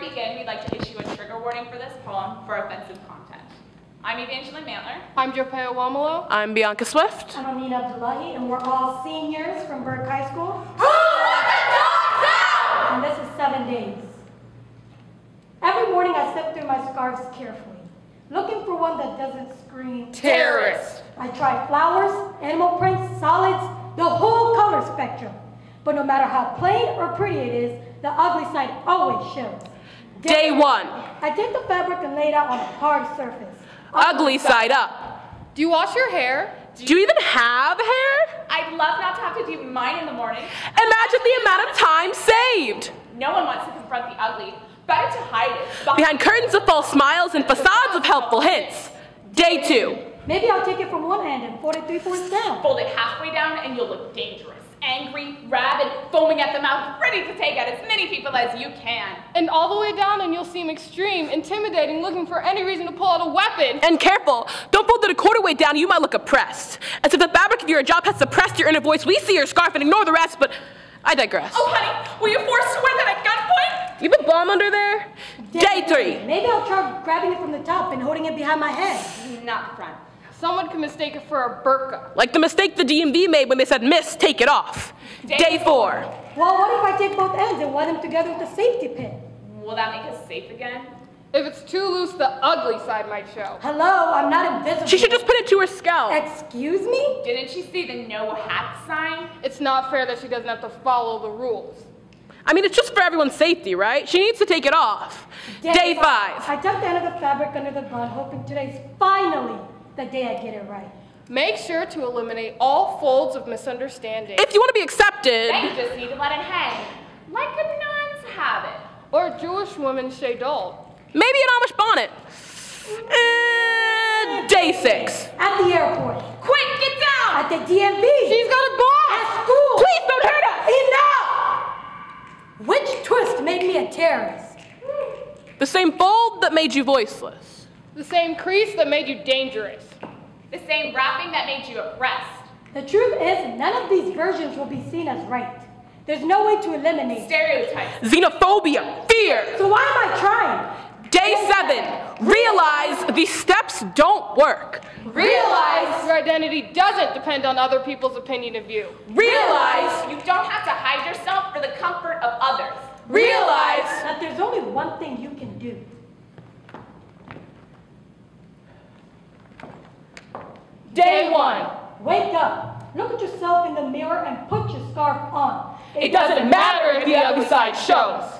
Begin, we'd like to issue a trigger warning for this poem for offensive content. I'm Evangeline Mantler. I'm Jopea Wamalo. I'm Bianca Swift. I'm Amina Abdullahi, and we're all seniors from Burke High School. and this is seven days. Every morning I sift through my scarves carefully, looking for one that doesn't scream terrorist. I try flowers, animal prints, solids, the whole color spectrum. But no matter how plain or pretty it is, the ugly side always shows. Day one, I take the fabric and lay it out on a hard surface. ugly side up. Do you wash your hair? Do you even have hair? I'd love not to have to do mine in the morning. Imagine the amount of time saved. No one wants to confront the ugly. Better to hide it. Behind curtains of false smiles and facades of helpful hints. Day two, Maybe I'll take it from one hand and fold it three fourths down. Fold it halfway down and you'll look dangerous. Angry, rabid, foaming at the mouth, ready to take out as many people as you can. And all the way down, and you'll seem extreme, intimidating, looking for any reason to pull out a weapon. and careful, don't fold it a quarter way down, you might look oppressed. As if the fabric of your hijab has suppressed your inner voice, we see your scarf and ignore the rest, but I digress. Oh, honey, were you forced to wear that at gunpoint? You have a bomb under there? Day three, Maybe I'll try grabbing it from the top and holding it behind my head. Not the front. Someone can mistake it for a burqa. like the mistake the DMV made when they said, miss, take it off. Day four, Well, what if I take both ends and wire them together with a safety pin? Will that make us safe again? If it's too loose, the ugly side might show. Hello, I'm not invisible. she should just put it to her scalp. Excuse me? Didn't she see the no hat sign? It's not fair that she doesn't have to follow the rules. I mean, it's just for everyone's safety, right? She needs to take it off. Day five, I tuck the end of the fabric under the bun, hoping today's finally the day I get it right. Make sure to eliminate all folds of misunderstanding. if you want to be accepted, Then you just need to let it hang. Like a nun's habit. Or a Jewish woman's shadol. maybe an Amish bonnet. And day six, At the airport. Quick, get down! At the DMV. She's got a bomb! At school. please don't hurt us. Enough! Which twist made me a terrorist? The same fold that made you voiceless. The same crease that made you dangerous. The same wrapping that made you oppressed. The truth is, none of these versions will be seen as right. There's no way to eliminate. Stereotypes. Xenophobia, fear. So why am I trying? Day seven, realize these steps don't work. Realize your identity doesn't depend on other people's opinion of you. Realize, You don't have to hide yourself for the comfort of others. realize. That there's only one thing you can do. Day one, Wake up, look at yourself in the mirror and put your scarf on. it doesn't matter if the other side shows.